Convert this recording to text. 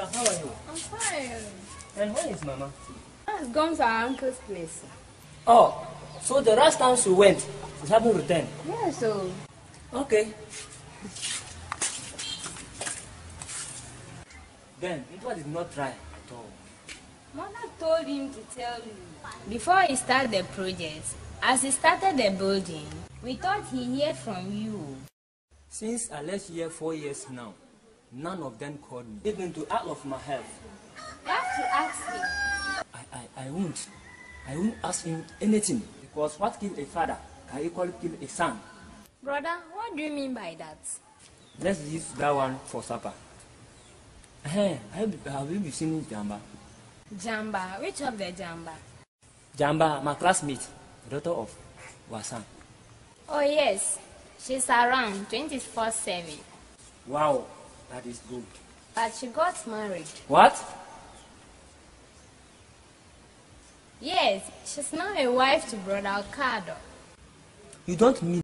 How are you? I'm fine. And where is Mama? Ah, I've gone to our uncle's place. Oh, so the last time she went, she haven't returned. Yeah, so Okay. Then, it was not try at all. Mother told him to tell you. Before he started the project, as he started the building, we thought he heard from you. Since I left here four years now, none of them called me, even to out of my health. You have to ask him. I, I, I won't. I won't ask him anything because what kill a father can equally kill a son. Brother, what do you mean by that? Let's use that one for supper. Hey, have, have you seen Jamba? Jamba. Which of the Jamba? Jamba, my classmate, daughter of Wasan. Oh, yes. She's around 24 7. Wow, that is good. But she got married. What? Yes, she's now a wife to Brother Ukador. You don't mean